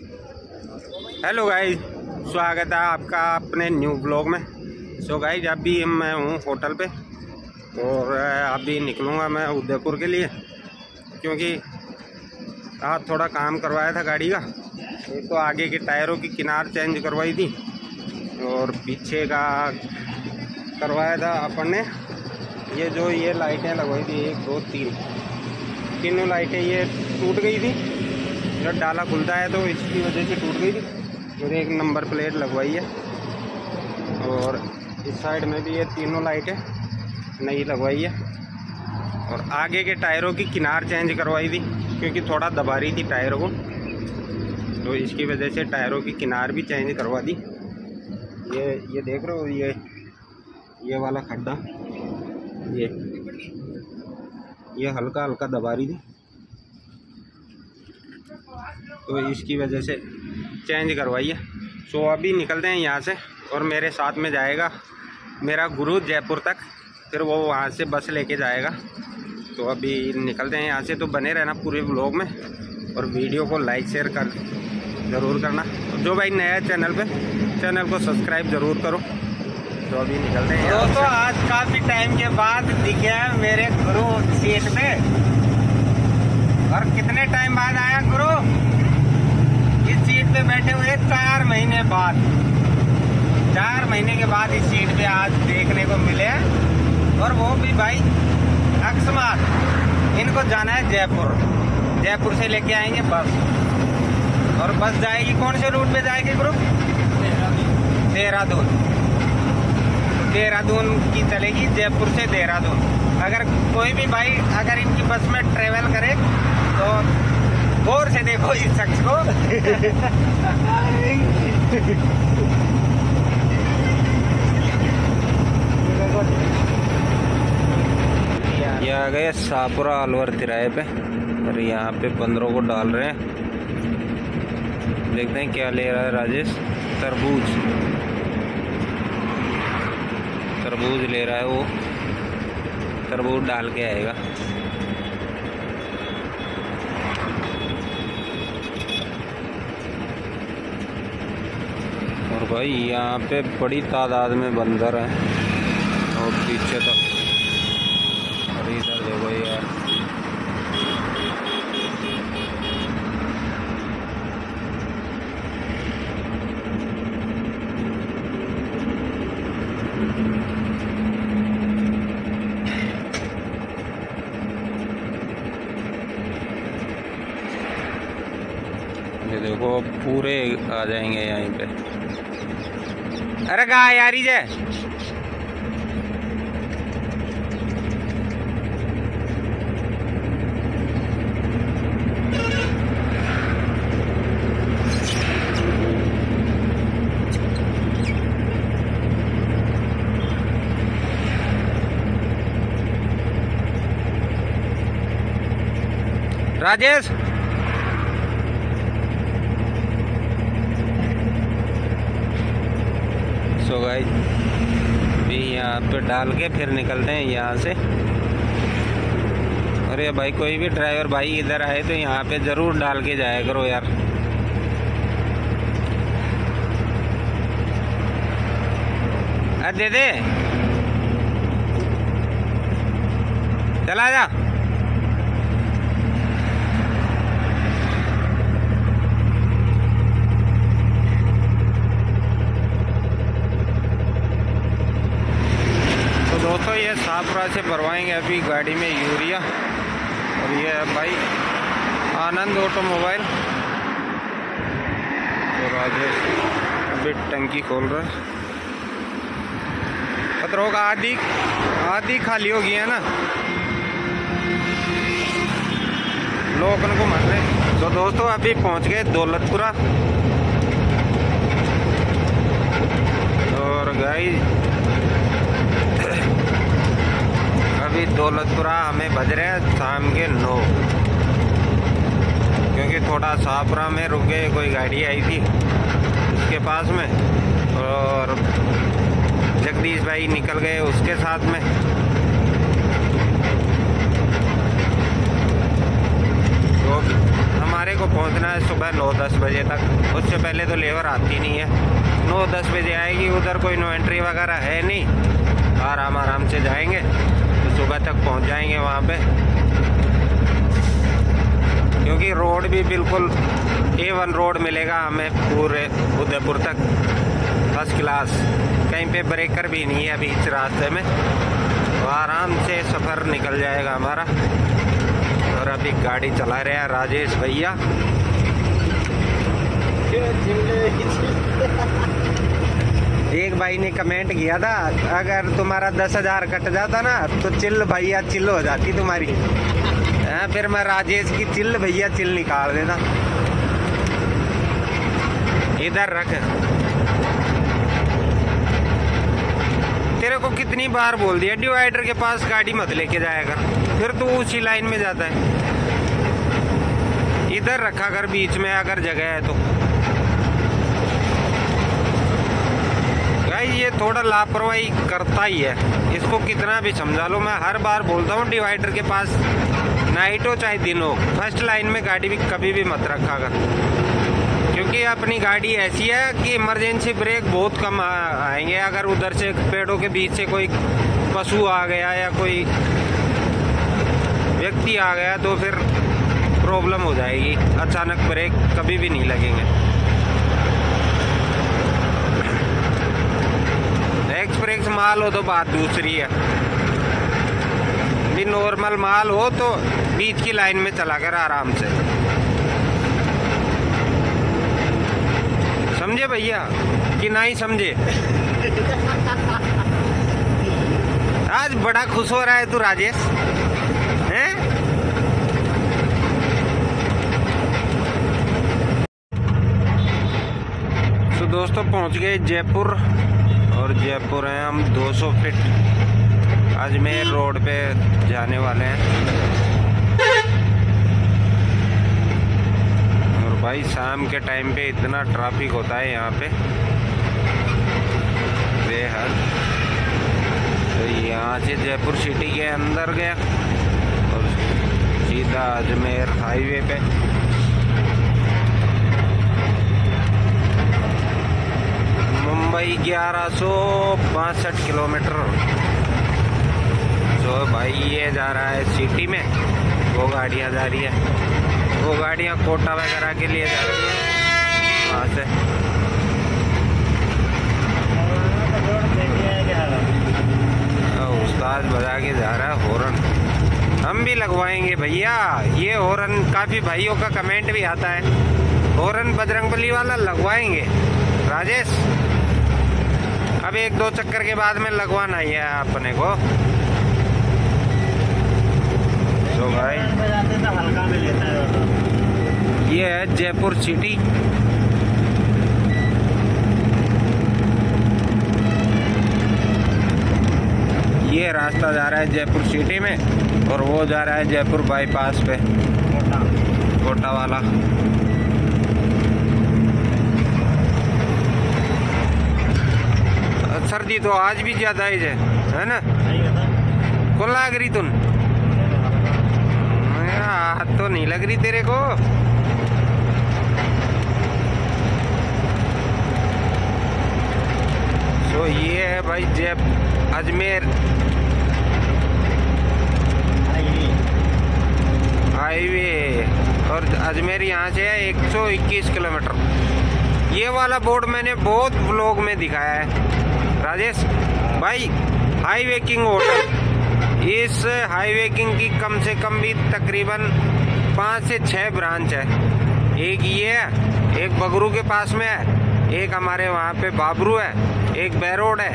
Hello guys स्वागत है आपका अपने न्यू ब्लॉग में। सो गाइस अभी मैं हूँ होटल पे और अभी निकलूँगा मैं उदयपुर के लिए क्योंकि आज थोड़ा काम करवाया था गाड़ी का। एक तो आगे के टायरों की किनार चेंज करवाई थी और पीछे का करवाया था अपन ने। ये जो ये लाइटें लगवाई थी एक, दो, तीन। तीनों लाइटें ये टूट गई थी। जब डाला खुलता है तो इसकी वजह से टूट गई थी। और एक नंबर प्लेट लगवाई है। और इस साइड में भी ये तीनों लाइटें नई लगवाई है। और आगे के टायरों की किनार चेंज करवाई थी, क्योंकि थोड़ा दबा रही थी टायरों को। तो इसकी वजह से टायरों की किनार भी चेंज करवा दी। ये ये देख रहे हो, ये ये वाला खड्डा, ये ये हल्का हल्का दबा रही थी। तो इसकी वजह से चेंज करवाइए सो अभी निकलते हैं यहाँ से और मेरे साथ में जाएगा मेरा गुरु जयपुर तक। फिर वो वहाँ से बस लेके जाएगा। तो अभी निकलते हैं यहाँ से। तो बने रहना पूरे ब्लॉग में और वीडियो को लाइक शेयर कर ज़रूर करना। जो भाई नया चैनल पे चैनल को सब्सक्राइब ज़रूर करो। तो अभी निकलते हैं दोस्तों आज काफ़ी टाइम के बाद दिखे हैं मेरे गुरु सीट पे। और कितने टाइम बाद आया गुरु? पे बैठे हुए चार महीने बाद। चार महीने के बाद इस सीट पे आज देखने को मिले और वो भी भाई अकस्मात। इनको जाना है जयपुर। जयपुर से लेके आएँगे बस। और बस जाएगी कौन से रूट पे जाएगी ग्रुप देहरादून। देहरादून की चलेगी, जयपुर से देहरादून। अगर कोई भी भाई, अगर इनकी बस में ट्रेवल करे तो गौर से देखो इस शख्स को ये आ गए सापुरा अलवर तिराए पे। और यहाँ पे बंदरों को डाल रहे हैं। देखते हैं क्या ले रहा है राजेश। तरबूज। तरबूज ले रहा है वो। तरबूज डाल के आएगा। भाई, यहाँ पे बड़ी तादाद में बंदर हैं। और पीछे तक और इधर देखो यार। ये देखो, पूरे आ जाएँगे यहीं पे। अरे कहा यारी जय राजेश? गाइस भी यहाँ पे डाल के फिर निकलते हैं यहाँ से। अरे भाई, कोई भी ड्राइवर भाई इधर आए तो यहाँ पे ज़रूर डाल के जाया करो यार। अरे दे दे। चला जा। ये साफरा से भरवाएँगे अभी गाड़ी में यूरिया। और ये है भाई आनंद ऑटोमोबाइल। तो राजेश अभी टंकी खोल रहा है। पत्रों का आधी आधी खाली हो गई है ना? लोग उनको मर रहे तो दोस्तों, अभी पहुँच गए दौलतपुरा। और गाई अभी दौलतपुरा हमें बज रहे हैं शाम के नौ। क्योंकि थोड़ा शाहपुरा में रुक कोई गाड़ी आई थी उसके पास में और जगदीश भाई निकल गए उसके साथ में। तो हमारे को पहुँचना है सुबह नौ दस बजे तक। उससे पहले तो लेबर आती नहीं है। नौ दस बजे आएगी, उधर कोई नो एंट्री वगैरह है नहीं। आराम आराम से जाएँगे। सुबह तक पहुँच जाएँगे वहाँ पे। क्योंकि रोड भी बिल्कुल ए वन रोड मिलेगा हमें पूरे उदयपुर तक। फ़र्स्ट क्लास कहीं पे ब्रेकर भी नहीं है अभी इस रास्ते में। तो आराम से सफ़र निकल जाएगा हमारा। और अभी गाड़ी चला रहे हैं राजेश भैया। एक भाई ने कमेंट किया था अगर तुम्हारा दस हज़ार कट जाता ना तो चिल्ल भैया चिल्ल हो जाती तुम्हारी। आ, हाँ, फिर मैं राजेश की चिल्ल भैया चिल्ल निकाल देता। इधर रख। तेरे को कितनी बार बोल दिया डिवाइडर के पास गाड़ी मत लेके कर फिर तू उसी लाइन में जाता है। इधर रखा कर बीच में अगर जगह है तो। भाई, ये थोड़ा लापरवाही करता ही है। इसको कितना भी समझा लो। मैं हर बार बोलता हूँ, डिवाइडर के पास नाइट हो चाहे दिन हो फ़र्स्ट लाइन में गाड़ी भी कभी भी मत रखा कर। क्योंकि अपनी गाड़ी ऐसी है कि इमरजेंसी ब्रेक बहुत कम आएँगे। अगर उधर से पेड़ों के बीच से कोई पशु आ गया या कोई व्यक्ति आ गया तो फिर प्रॉब्लम हो जाएगी। अचानक ब्रेक कभी भी नहीं लगेंगे। एक्सप्रेस माल हो तो बात दूसरी है। भी नॉर्मल माल हो तो बीच की लाइन में चला कर आराम से। समझे भैया? कि नहीं समझे? आज बड़ा खुश हो रहा है तू, राजेश। हैं? तो दोस्तों, पहुँच गए जयपुर। और जयपुर हैं हम 200 फीट अजमेर रोड पे जाने वाले हैं। और भाई, शाम के टाइम पे इतना ट्रैफ़िक होता है यहाँ पे। बेहद। तो यहाँ से जयपुर सिटी के अंदर गया। और सीधा अजमेर हाईवे पे। मुंबई ग्यारह सौ बासठ किलोमीटर। तो भाई ये जा रहा है सिटी में, वो गाड़ियाँ जा रही है। वो गाड़ियाँ कोटा वगैरह के लिए जा रही है। वहाँ से। उस्ताद बजा के जा रहा है हॉर्न। हम भी लगवाएँगे भैया। ये हॉर्न काफ़ी भाइयों का कमेंट भी आता है। हॉर्न बजरंगबली वाला लगवाएँगे। राजेश? अब एक दो चक्कर के बाद में लगवाना ही है अपने को। तो भाई। हल्का में लेता है ये है जयपुर सिटी। ये रास्ता जा रहा है जयपुर सिटी में और वो जा रहा है जयपुर बाईपास पे। कोटा वाला। सर्दी तो आज भी ज़्यादा ही है ना? कौन लाग रही तुम? हाथ तो नहीं लग रही तेरे को। सो ये है भाई जयप अजमेर। हाईवे। और अजमेर यहाँ से है 121 किलोमीटर। ये वाला बोर्ड मैंने बहुत ब्लॉग में दिखाया है। राजेश, भाई हाईवे किंग होटल इस हाईवे किंग की कम से कम भी तकरीबन पाँच से छः ब्रांच है। एक ये है, एक बगरू के पास में है, एक हमारे वहाँ पे बाबरू है, एक बैरोड है।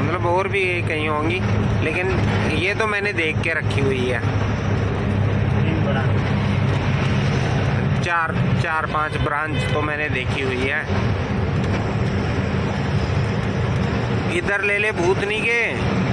मतलब और भी ये कहीं होंगी, लेकिन ये तो मैंने देख के रखी हुई है। चार चार, पाँच ब्रांच तो मैंने देखी हुई है। इधर ले ले भूतनी के।